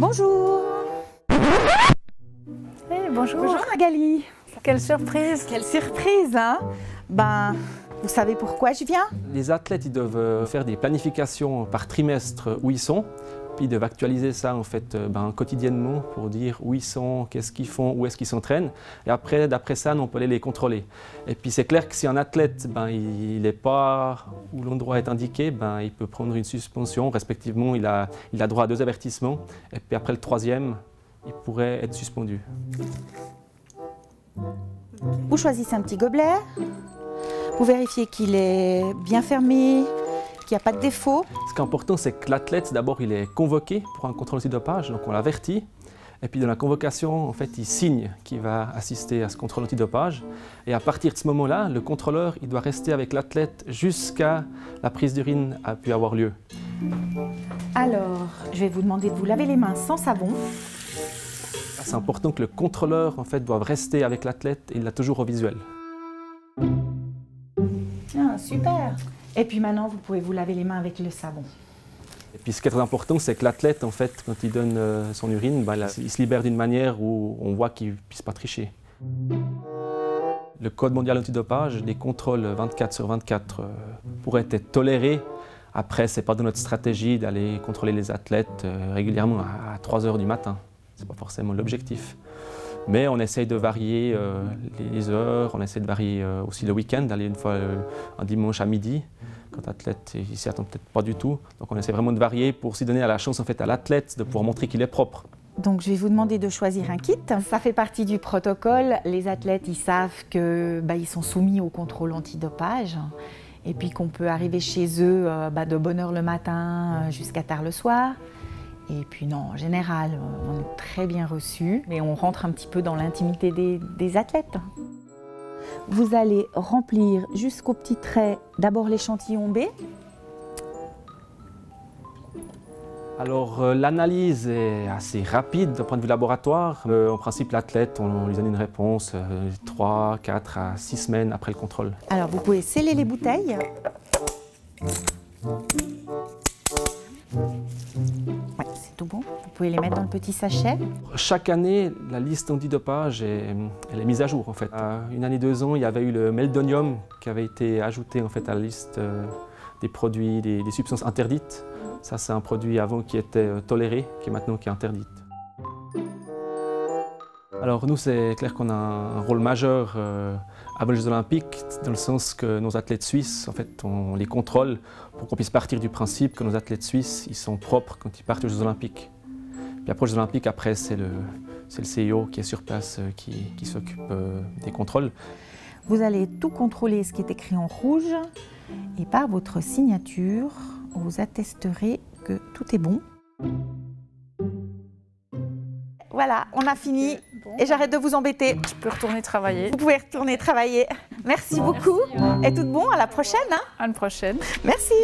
Bonjour. bonjour. Bonjour Magali. Quelle surprise. Quelle surprise, hein Ben, vous savez pourquoi je viens? Les athlètes, ils doivent faire des planifications par trimestre où ils sont. Puis doivent actualiser ça en fait euh, ben, quotidiennement pour dire où ils sont, qu'est-ce qu'ils font, où est-ce qu'ils s'entraînent. Et après, d'après ça, on peut aller les contrôler. Et puis c'est clair que si un athlète, ben, il n'est pas où l'endroit est indiqué, ben, il peut prendre une suspension. Respectivement, il a, il a droit à deux avertissements. Et puis après le troisième, il pourrait être suspendu. Vous choisissez un petit gobelet. Vous vérifiez qu'il est bien fermé, qu'il n'y a pas de défaut. Ce qui est important, c'est que l'athlète, d'abord, il est convoqué pour un contrôle antidopage, donc on l'avertit. Et puis dans la convocation, en fait, il signe qu'il va assister à ce contrôle antidopage. Et à partir de ce moment-là, le contrôleur, il doit rester avec l'athlète jusqu'à la prise d'urine a pu avoir lieu. Alors, je vais vous demander de vous laver les mains sans savon. C'est important que le contrôleur, en fait, doive rester avec l'athlète et il l'a toujours au visuel. Ah, super. Et puis maintenant, vous pouvez vous laver les mains avec le savon. Et puis ce qui est très important, c'est que l'athlète, en fait, quand il donne euh, son urine, bah, il se libère d'une manière où on voit qu'il ne puisse pas tricher. Le Code mondial antidopage, les contrôles 24 sur 24 euh, pourraient être tolérés. Après, ce n'est pas de notre stratégie d'aller contrôler les athlètes euh, régulièrement à, 3 heures du matin. Ce n'est pas forcément l'objectif. Mais on essaye de varier euh, les heures, on essaie de varier euh, aussi le week-end, d'aller une fois euh, un dimanche à midi, quand l'athlète ne s'y attend peut-être pas du tout. Donc on essaie vraiment de varier pour aussi donner la chance en fait, à l'athlète de pouvoir montrer qu'il est propre. Donc je vais vous demander de choisir un kit. Ça fait partie du protocole. Les athlètes, ils savent qu'ils bah, sont soumis au contrôle antidopage et puis qu'on peut arriver chez eux bah, de bonne heure le matin jusqu'à tard le soir. Et puis non, en général, on est très bien reçu, mais on rentre un petit peu dans l'intimité des, athlètes. Vous allez remplir jusqu'au petit trait d'abord l'échantillon B. Alors euh, l'analyse est assez rapide d'un point de vue laboratoire. Euh, en principe, l'athlète, on, lui donne une réponse 3, euh, 4 à 6 semaines après le contrôle. Alors vous pouvez sceller les bouteilles. Vous pouvez les mettre dans le petit sachet. Chaque année, la liste antidopage est, elle est mise à jour en fait. une année, deux ans, il y avait eu le meldonium qui avait été ajouté en fait à la liste euh, des produits, des, substances interdites. Ça, c'est un produit avant qui était euh, toléré, qui est maintenant qui est interdite. Alors nous, c'est clair qu'on a un rôle majeur euh, avant les Jeux Olympiques, dans le sens que nos athlètes suisses, en fait, on les contrôle pour qu'on puisse partir du principe que nos athlètes suisses, ils sont propres quand ils partent aux Jeux Olympiques. Puis après les Jeux Olympiques, après, c'est le, le CIO qui est sur place, euh, qui, qui s'occupe euh, des contrôles. Vous allez tout contrôler ce qui est écrit en rouge et par votre signature, vous attesterez que tout est bon. Voilà, on a fini et j'arrête de vous embêter. Je peux retourner travailler. Vous pouvez retourner travailler. Merci beaucoup et tout bon, à la prochaine. Hein à une prochaine. Merci.